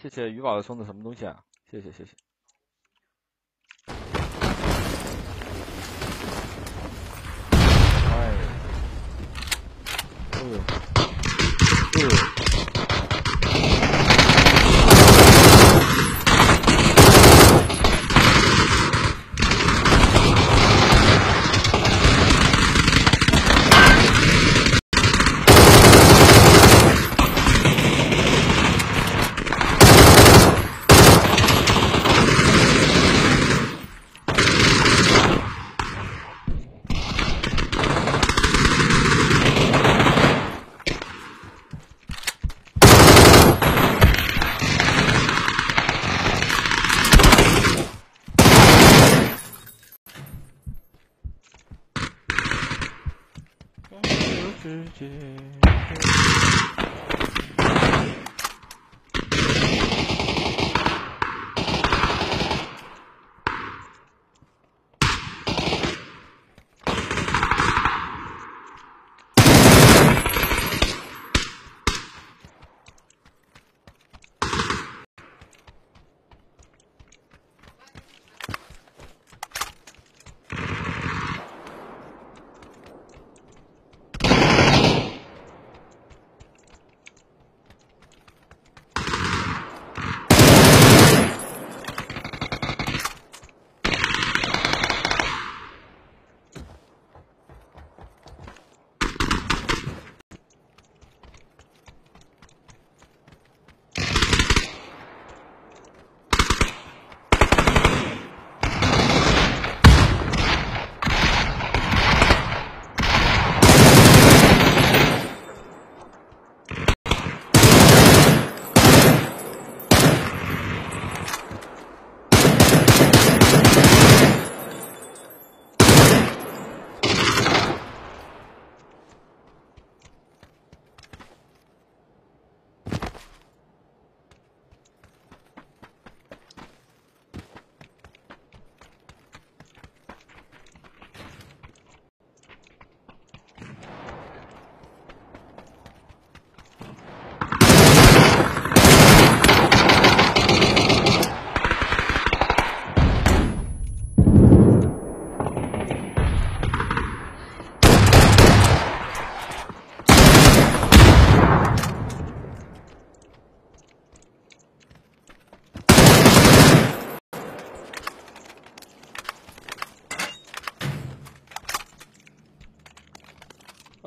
谢谢鱼宝送的什么东西啊？谢谢谢谢。哎，呦哎呦。世界。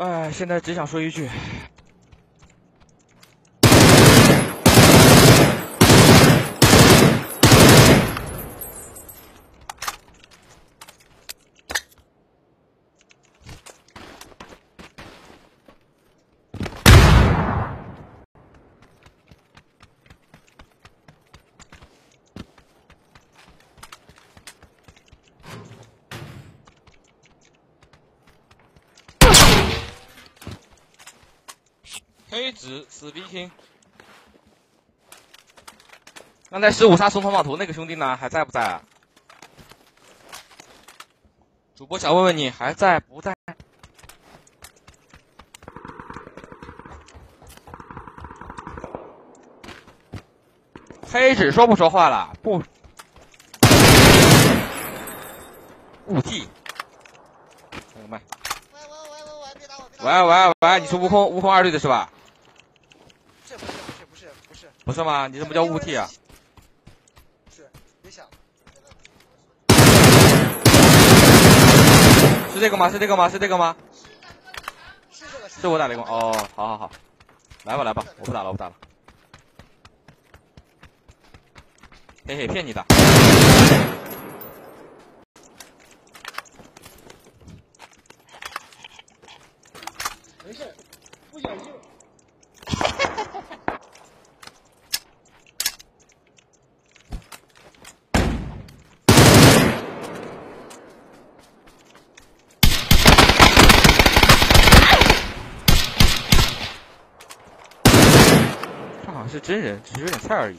哎，现在只想说一句。黑子死逼青。刚才十五杀送通宝图那个兄弟呢？还在不在啊？主播想问问你，还在不在？黑子说不说话了？不。雾替。开个麦。喂喂喂喂喂，别打我！喂喂喂，你是悟空悟空二队的是吧？不是吗？你怎么叫雾替啊？是，别想。是这个吗？是这个吗？是这个吗？是我打雷公哦，好好好，来吧来吧，我不打了我不打了。嘿嘿，骗你的。是真人，只是有点菜而已。